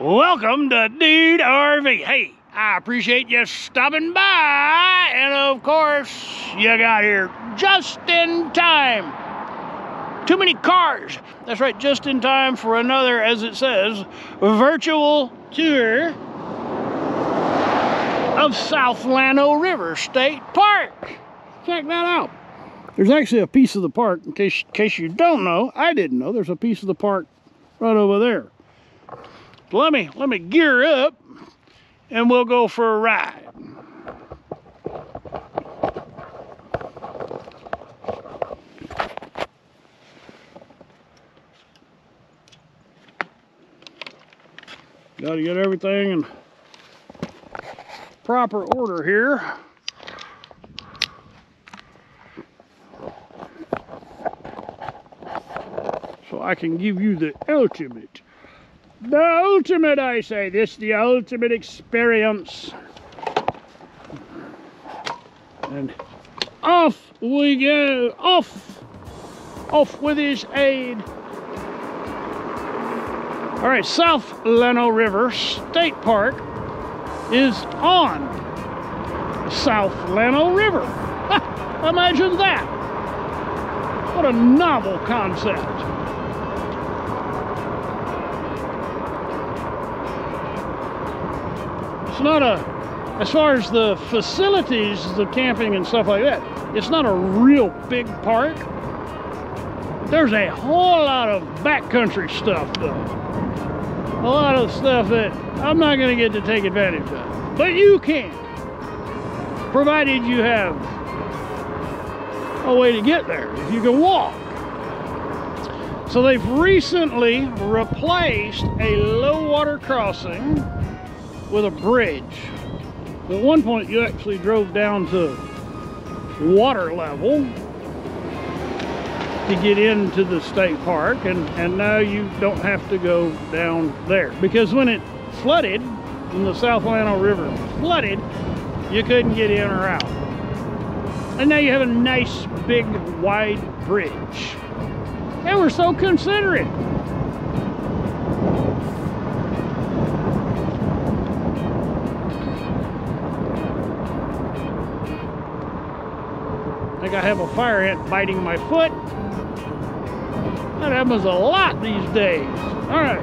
Welcome to Dude RV. Hey, I appreciate you stopping by. And of course, you got here just in time. Too many cars. That's right, just in time for another, as it says, virtual tour of South Llano River State Park. Check that out. There's actually a piece of the park, in case, in case you don't know, I didn't know, there's a piece of the park right over there. Let me, let me gear up and we'll go for a ride. Got to get everything in proper order here. So I can give you the ultimate. The ultimate, I say. This the ultimate experience. And off we go. Off. Off with his aid. All right, South Llano River State Park is on South Llano River. Imagine that. What a novel concept. Not a, as far as the facilities, the camping and stuff like that, it's not a real big park. There's a whole lot of backcountry stuff though a lot of stuff that I'm not going to get to take advantage of. But you can, provided you have a way to get there, if you can walk. So they've recently replaced a low water crossing with a bridge. At one point you actually drove down to water level to get into the state park and, and now you don't have to go down there. Because when it flooded when the South Llano River flooded you couldn't get in or out. And now you have a nice big wide bridge. They were so considerate have a fire ant biting my foot that happens a lot these days. All right.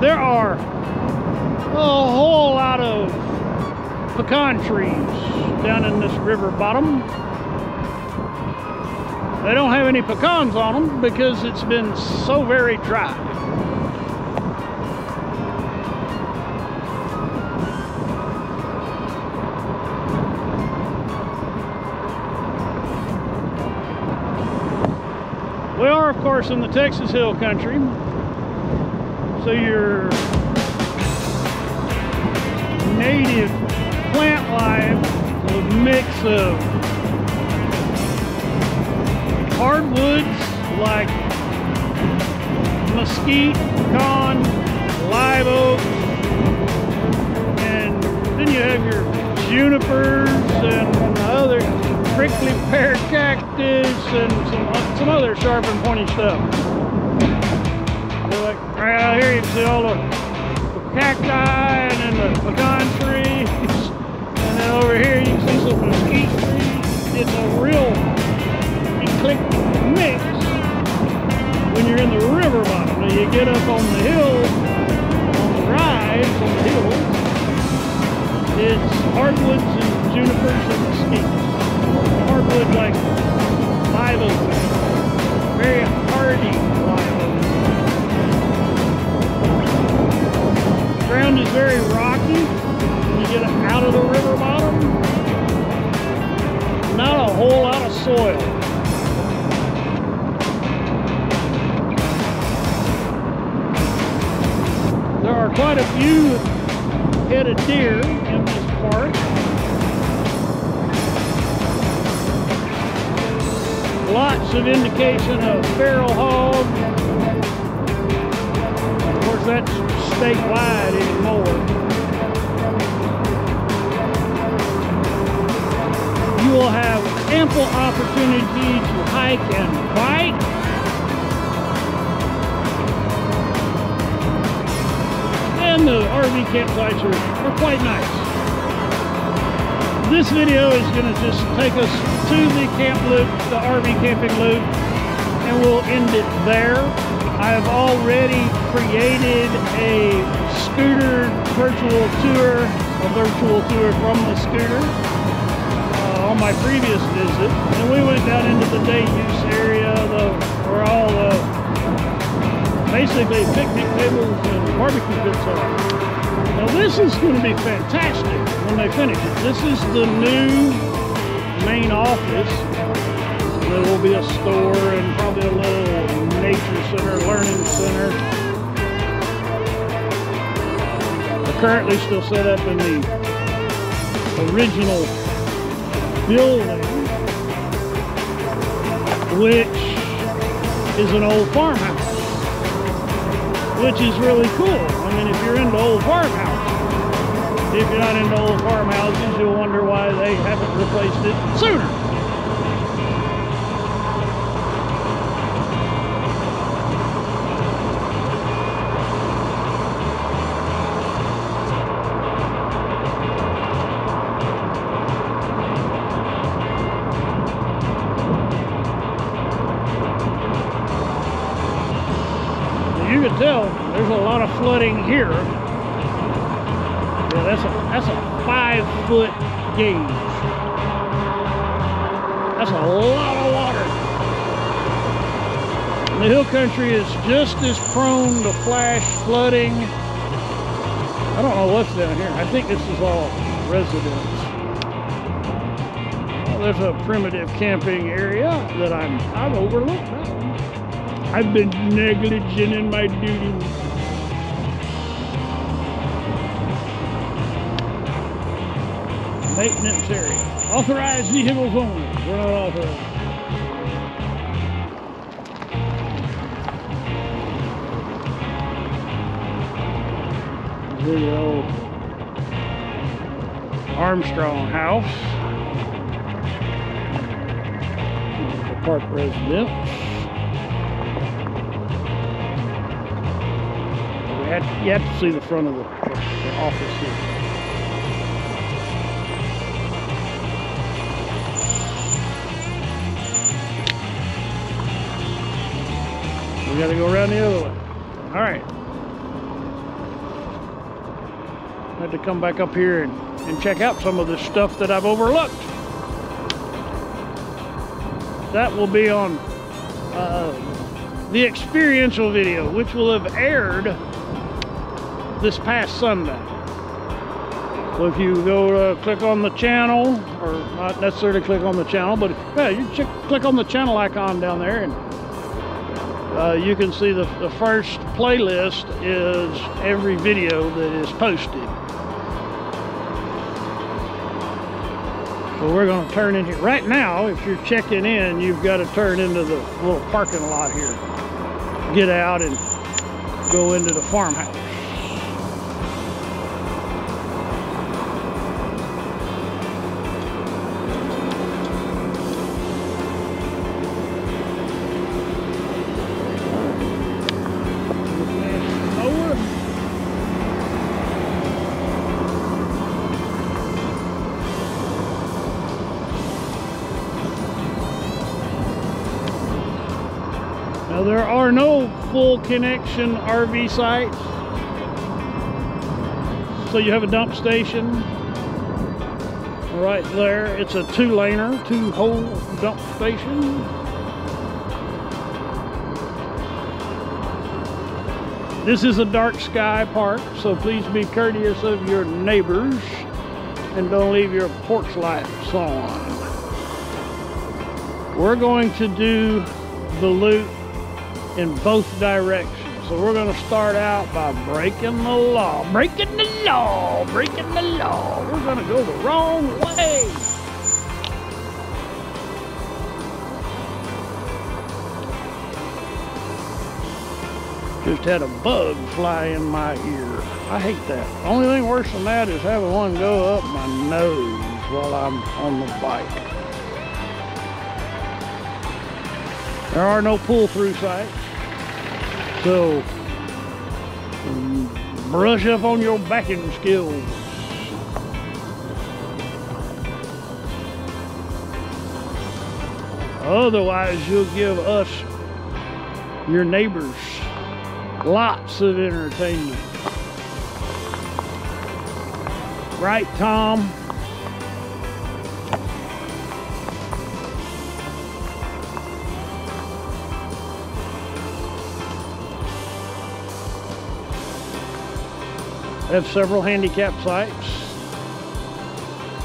There are a whole lot of pecan trees down in this river bottom. They don't have any pecans on them because it's been so very dry. Course, in the Texas Hill Country. So your native plant life a mix of hardwoods like mesquite, con, live oak, and then you have your junipers and other prickly pear cactus and some, uh, some other sharp and pointy stuff. like right out here you can see all the, the cacti and then the pecan trees. And then over here you can see some mesquite trees. It's a real eclectic mix when you're in the river bottom. Now you get up on the hills, on the rise on the hills, it's hardwoods and junipers and mesquite hardwood like live oak. Very hardy live oak. Ground is very rocky when you get out of the river bottom. Not a whole lot of soil. There are quite a few headed deer It's an indication of feral hog. Of course, that's statewide anymore. You will have ample opportunity to hike and bike. and the RV campsites are, are quite nice. This video is going to just take us to the camp loop, the RV camping loop, and we'll end it there. I've already created a scooter virtual tour, a virtual tour from the scooter uh, on my previous visit. And we went down into the day use area, the, where all the basically picnic tables and barbecue pits are. Now this is going to be fantastic when they finish it. This is the new main office. There will be a store and probably a little nature center, learning center. We're currently still set up in the original building, which is an old farmhouse, which is really cool. I mean, if you're into old farmhouses, if you're not into old farmhouses, you'll wonder why they haven't replaced it sooner. Gauge. That's a lot of water. The hill country is just as prone to flash flooding. I don't know what's down here. I think this is all residents. Well, there's a primitive camping area that I'm I've overlooked. I've been negligent in my duty. Maintenance area. Authorized vehicles only. We're not authorized. Here's the old Armstrong house. The park residence. You have to see the front of the, the office here. We gotta go around the other way. All right. I had to come back up here and, and check out some of the stuff that I've overlooked. That will be on uh, the experiential video, which will have aired this past Sunday. So if you go uh, click on the channel, or not necessarily click on the channel, but yeah, you check, click on the channel icon down there and uh, you can see the, the first playlist is every video that is posted. So we're going to turn in here. Right now, if you're checking in, you've got to turn into the little parking lot here. Get out and go into the farmhouse. Are no full connection RV sites. So you have a dump station right there. It's a two laner, two hole dump station. This is a dark sky park, so please be courteous of your neighbors and don't leave your porch lights on. We're going to do the loop in both directions. So we're going to start out by breaking the law. Breaking the law, breaking the law. We're going to go the wrong way. Just had a bug fly in my ear. I hate that. Only thing worse than that is having one go up my nose while I'm on the bike. There are no pull-through sites. So brush up on your backing skills. Otherwise, you'll give us, your neighbors, lots of entertainment. Right, Tom? Have several handicap sites.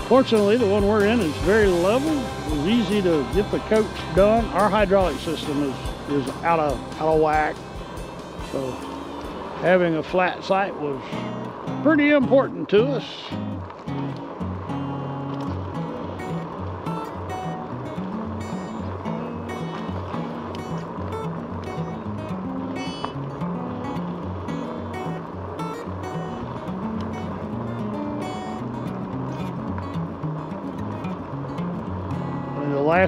Fortunately, the one we're in is very level. It's easy to get the coach done. Our hydraulic system is, is out of out of whack. So having a flat site was pretty important to us.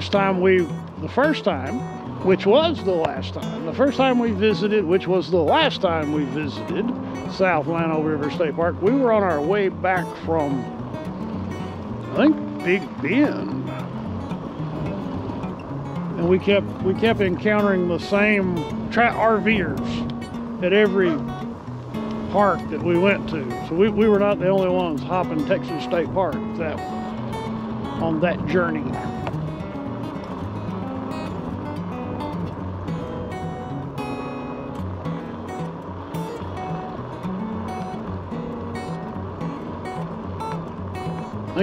Last time we, the first time, which was the last time, the first time we visited, which was the last time we visited South Llano River State Park, we were on our way back from, I think, Big Bend. And we kept, we kept encountering the same RVers at every park that we went to. So we, we were not the only ones hopping Texas State Park that on that journey.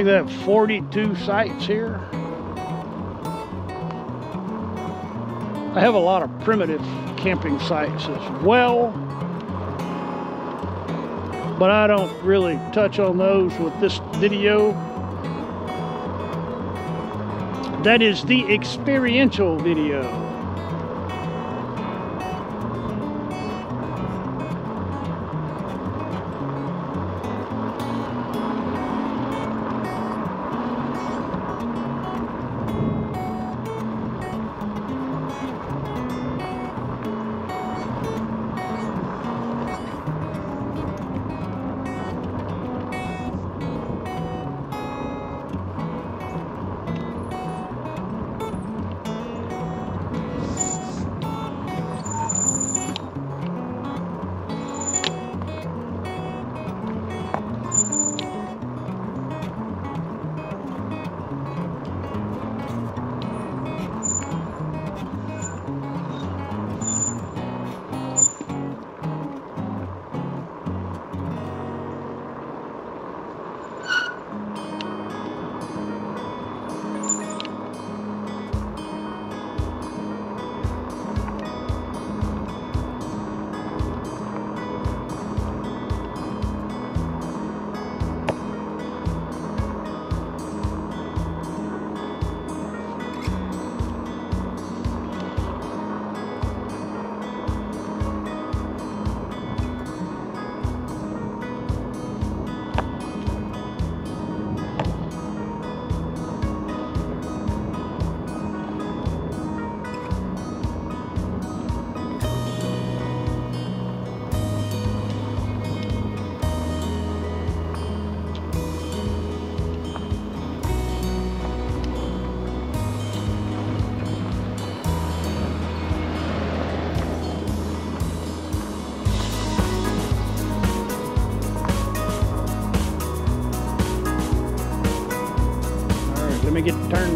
Think they have 42 sites here. I have a lot of primitive camping sites as well. But I don't really touch on those with this video. That is the experiential video.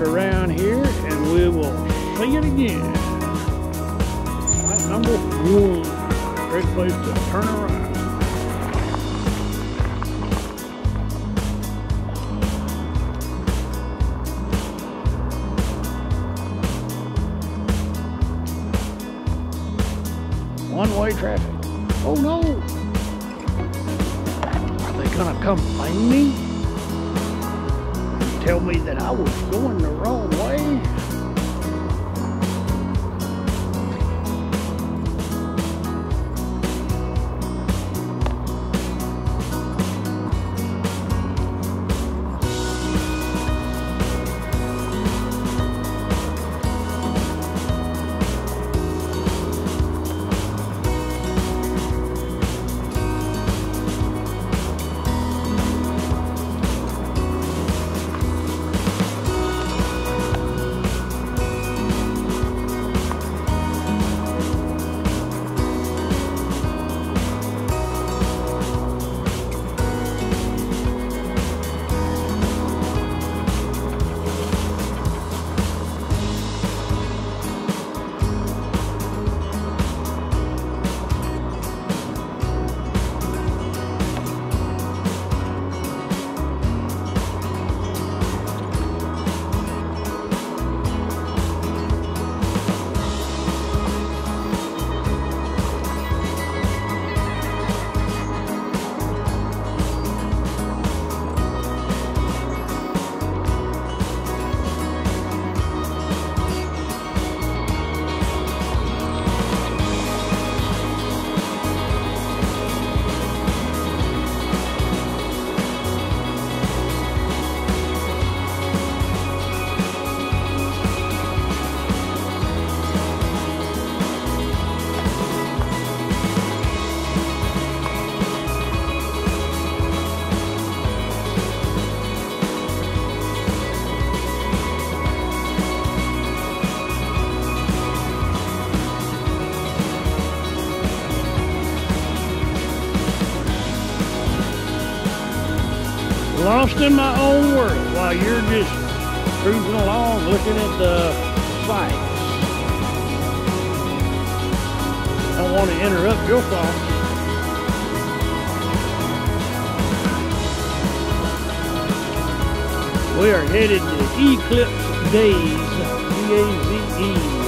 Around here and we will see it again. Right, number one. Great place to turn around. One-way traffic. Oh no! Are they gonna come find me? Tell me that I was going the wrong way. Lost in my own world while you're just cruising along looking at the sights. I don't want to interrupt your thoughts. We are headed to Eclipse Days, D-A-Z-E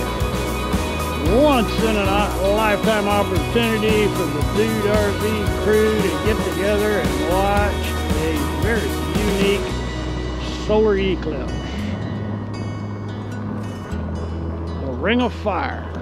once in a lifetime opportunity for the Dude RV crew to get together and watch very unique solar eclipse. The ring of fire.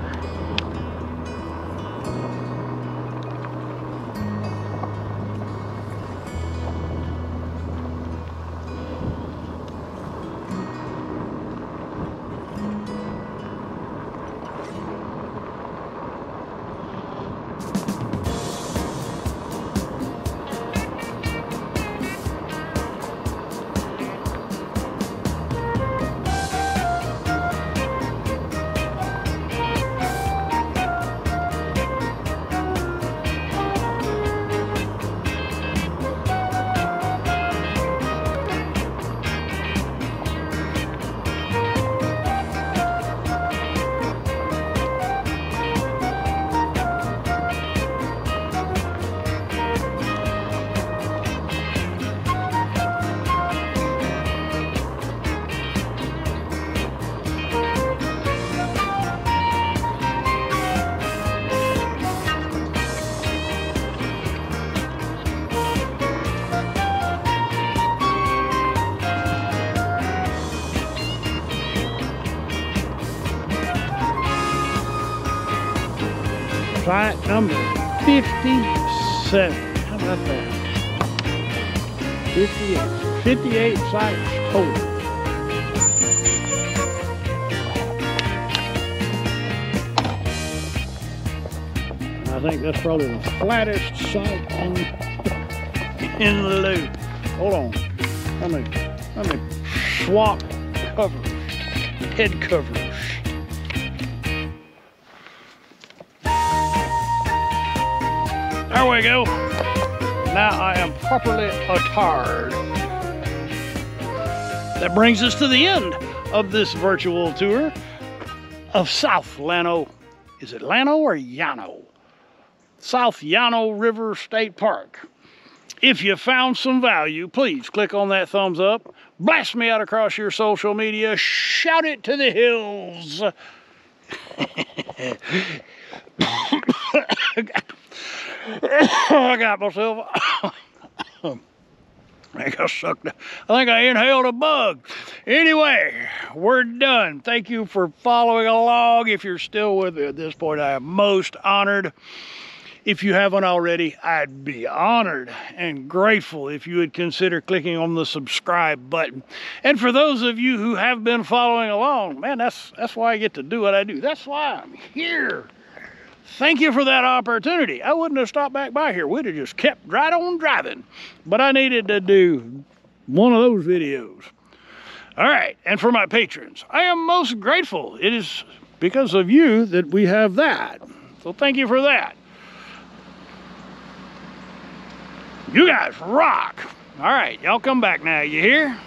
Site number 57. How about that? 58. 58 sites total. I think that's probably the flattest site in, in the loop. Hold on. Let me, let me swap cover, head covers. There we go. Now I am properly attired. That brings us to the end of this virtual tour of South Llano. Is it Llano or Llano? South Llano River State Park. If you found some value, please click on that thumbs up. Blast me out across your social media. Shout it to the hills. I got myself. I think I sucked. I think I inhaled a bug. Anyway, we're done. Thank you for following along. If you're still with me at this point, I am most honored. If you haven't already, I'd be honored and grateful if you would consider clicking on the subscribe button. And for those of you who have been following along, man, that's that's why I get to do what I do. That's why I'm here. Thank you for that opportunity. I wouldn't have stopped back by here. We'd have just kept right on driving. But I needed to do one of those videos. All right, and for my patrons, I am most grateful. It is because of you that we have that. So thank you for that. You guys rock. All right, y'all come back now, you hear?